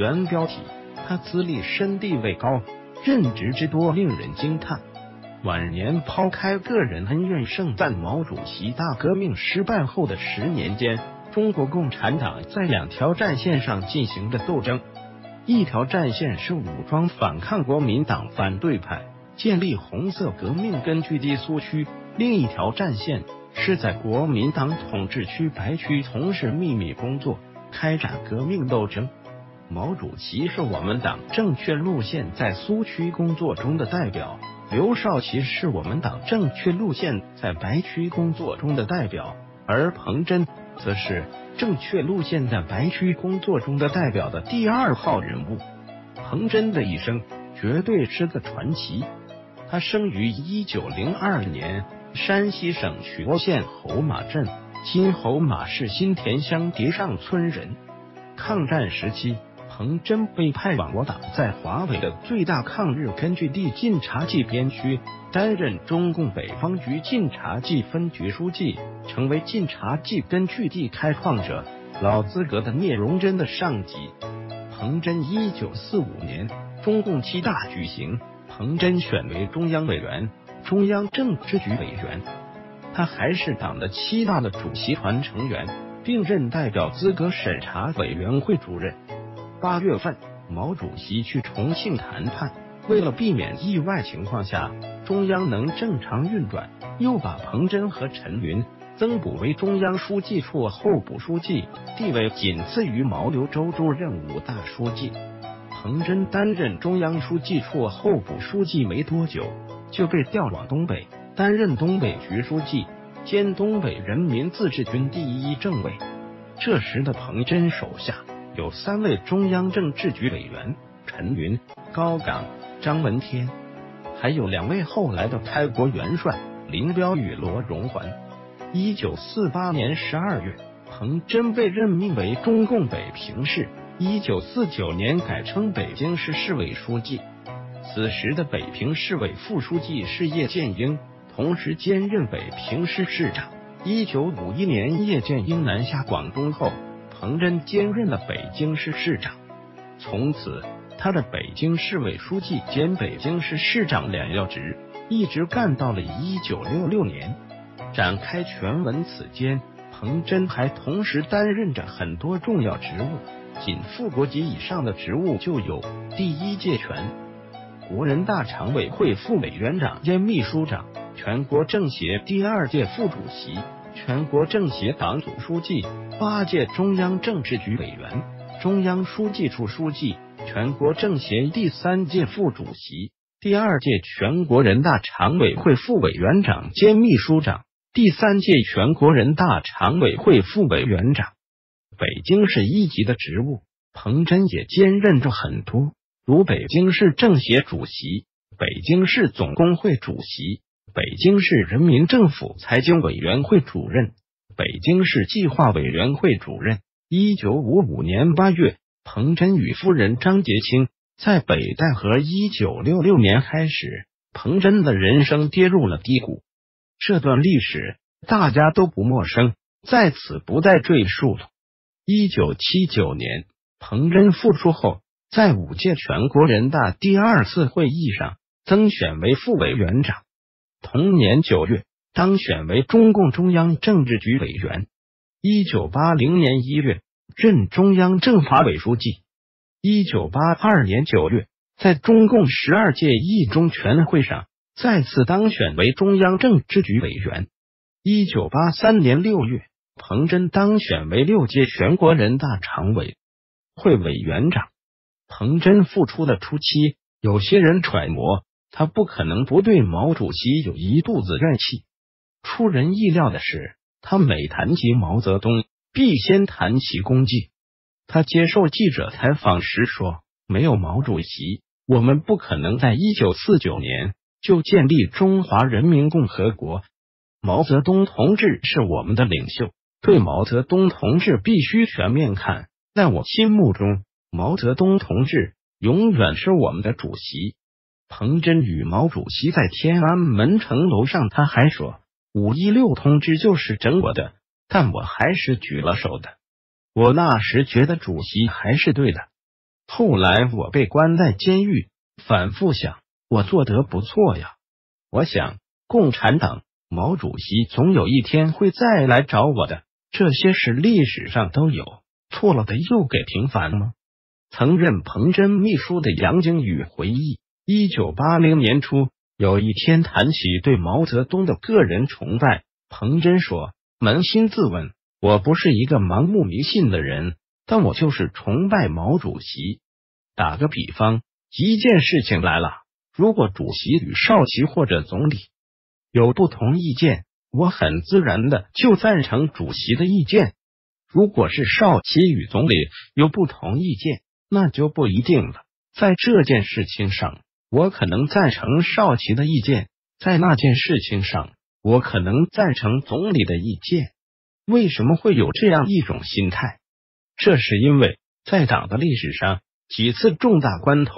原标题：他资历深、地位高，任职之多令人惊叹。晚年抛开个人恩怨，盛赞毛主席大革命失败后的十年间，中国共产党在两条战线上进行的斗争。一条战线是武装反抗国民党反对派，建立红色革命根据地苏区；另一条战线是在国民党统治区白区从事秘密工作，开展革命斗争。毛主席是我们党正确路线在苏区工作中的代表。刘少奇是我们党正确路线在白区工作中的代表，而彭真则是正确路线在白区工作中的代表的第二号人物。彭真的一生绝对是个传奇。他生于一九零二年，山西省曲沃县侯马镇，今侯马市新田乡叠上村人。抗战时期。彭真被派往我党在华北的最大抗日根据地晋察冀边区，担任中共北方局晋察冀分局书记，成为晋察冀根据地开创者老资格的聂荣臻的上级。彭真一九四五年中共七大举行，彭真选为中央委员、中央政治局委员，他还是党的七大的主席团成员，并任代表资格审查委员会主任。八月份，毛主席去重庆谈判，为了避免意外情况下中央能正常运转，又把彭真和陈云增补为中央书记处候补书记，地位仅次于毛刘周朱任五大书记。彭真担任中央书记处候补书记没多久，就被调往东北，担任东北局书记兼东北人民自治军第一政委。这时的彭真手下。有三位中央政治局委员：陈云、高岗、张闻天，还有两位后来的开国元帅林彪与罗荣桓。一九四八年十二月，彭真被任命为中共北平市，一九四九年改称北京市市委书记。此时的北平市委副书记是叶剑英，同时兼任北平市市长。一九五一年，叶剑英南下广东后。彭真兼任了北京市市长，从此他的北京市委书记兼北京市市长两要职一直干到了一九六六年。展开全文，此间彭真还同时担任着很多重要职务，仅副国级以上的职务就有：第一届全国人大常委会副委员长兼秘书长，全国政协第二届副主席。全国政协党组书记，八届中央政治局委员，中央书记处书记，全国政协第三届副主席，第二届全国人大常委会副委员长兼秘书长，第三届全国人大常委会副委员长。北京市一级的职务，彭真也兼任着很多，如北京市政协主席、北京市总工会主席。北京市人民政府财经委员会主任、北京市计划委员会主任。一九五五年八月，彭真与夫人张洁清在北戴河。一九六六年开始，彭真的人生跌入了低谷。这段历史大家都不陌生，在此不再赘述了。一九七九年，彭真复出后，在五届全国人大第二次会议上增选为副委员长。同年九月，当选为中共中央政治局委员。一九八零年一月，任中央政法委书记。一九八二年九月，在中共十二届一中全会上再次当选为中央政治局委员。一九八三年六月，彭真当选为六届全国人大常委会委员长。彭真复出的初期，有些人揣摩。他不可能不对毛主席有一肚子怨气。出人意料的是，他每谈及毛泽东，必先谈其功绩。他接受记者采访时说：“没有毛主席，我们不可能在一九四九年就建立中华人民共和国。毛泽东同志是我们的领袖，对毛泽东同志必须全面看。在我心目中，毛泽东同志永远是我们的主席。”彭真与毛主席在天安门城楼上，他还说：“五一六通知就是整我的，但我还是举了手的。我那时觉得主席还是对的。”后来我被关在监狱，反复想，我做得不错呀。我想，共产党毛主席总有一天会再来找我的。这些事历史上都有，错了的又给平反了吗？曾任彭真秘书的杨靖宇回忆，一九八零年初有一天谈起对毛泽东的个人崇拜，彭真说：“扪心自问，我不是一个盲目迷信的人，但我就是崇拜毛主席。打个比方，一件事情来了，如果主席与少奇或者总理有不同意见，我很自然的就赞成主席的意见；如果是少奇与总理有不同意见，那就不一定了。在这件事情上，我可能赞成少奇的意见；在那件事情上，我可能赞成总理的意见。为什么会有这样一种心态？这是因为在党的历史上，几次重大关头，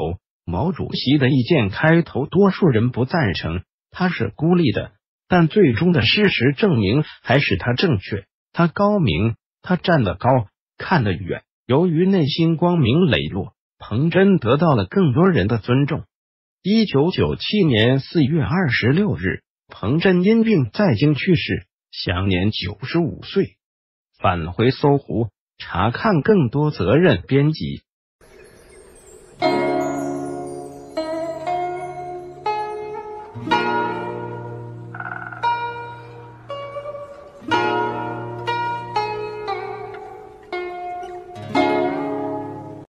毛主席的意见开头多数人不赞成，他是孤立的。但最终的事实证明，还是他正确，他高明，他站得高，看得远。由于内心光明磊落，彭真得到了更多人的尊重。一九九七年四月二十六日，彭真因病在京去世，享年九十五岁。返回搜狐查看更多责任编辑。